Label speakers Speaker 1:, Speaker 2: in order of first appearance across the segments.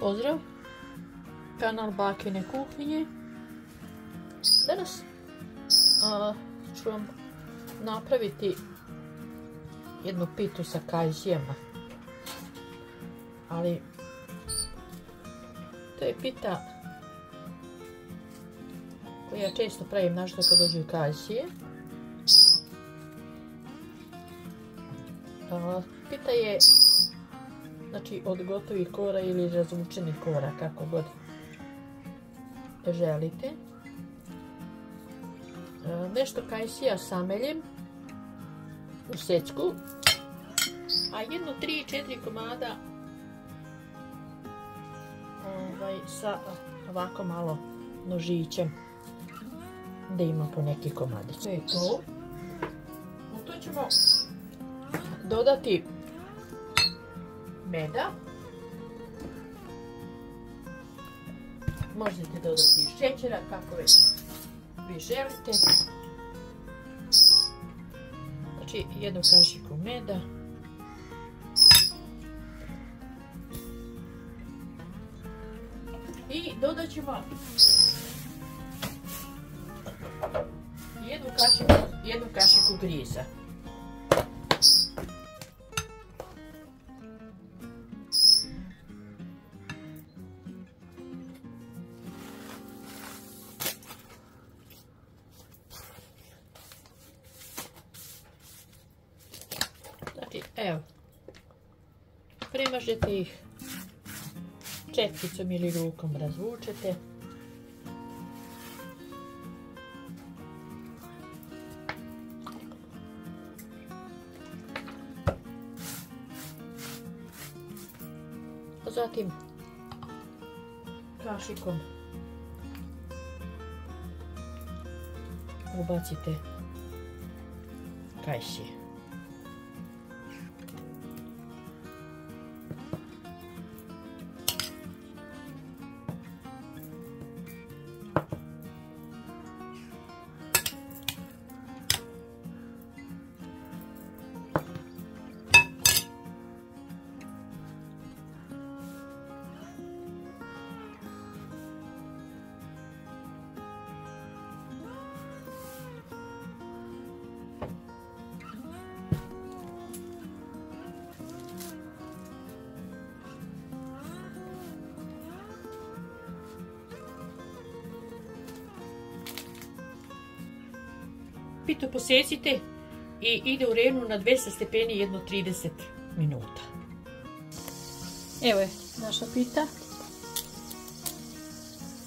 Speaker 1: Pozdrav! Kanal Bakine kuhinje. Danas ću vam napraviti jednu pitu sa kajzijama. Ali to je pita koju ja često pravim našto kad dođu kajzije. Pita je znači od gotovih kora ili razvučenih kora, kako god želite. Nešto kajsija sameljem u secku, a jedno 3-4 komada ovaj, sa ovako malo nožićem da ima po neki komadić. To je to. U to ćemo dodati meda. Možete dodati šećera kako već vi želite. Znači jednu kašiku meda. I dodat ćemo jednu kašiku, jednu kašiku griza. Znači, evo, premažete ih četkicom ili rukom razvučete. Zatim kašikom ubacite kajsije. Pitu posecite i ide u renu na 200 stepeni jedno 30 minuta. Evo je naša pita.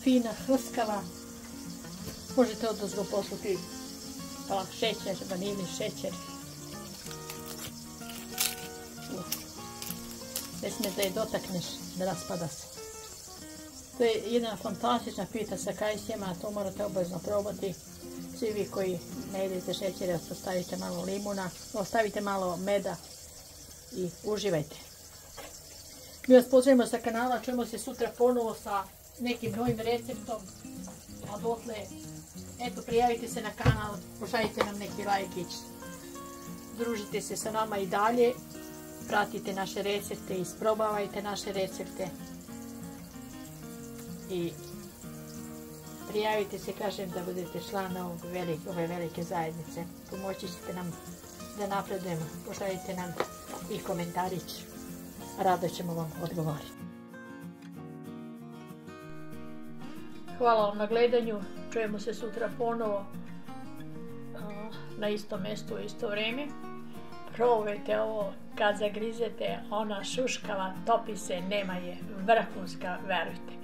Speaker 1: Fina, hrskava. Možete odozgo poslati šećer, vanilni šećer. Ne smije da je dotakneš, da raspada se. To je jedna fantastična pita sa kajsijama, to morate obavezno probati svi vi koji ne jedete šećera, ostavite malo limuna, ostavite malo meda i uživajte. Mi vas pozdravimo sa kanala, čujemo se sutra ponovo sa nekim novim receptom. A dotle, eto, prijavite se na kanal, pošaljite nam neki lajkić. Družite se sa nama i dalje, pratite naše recepte, isprobavajte naše recepte. I prijavite se, kažem, da budete član ove velike zajednice. Pomoći ćete nam da napredujemo. Pošaljite nam i komentarić. Rado ćemo vam odgovoriti. Hvala vam na gledanju. Čujemo se sutra ponovo na istom mjestu u isto vrijeme. Probajte ovo kad zagrizete, ona šuškava, topi se, nema je vrhunska, verujte.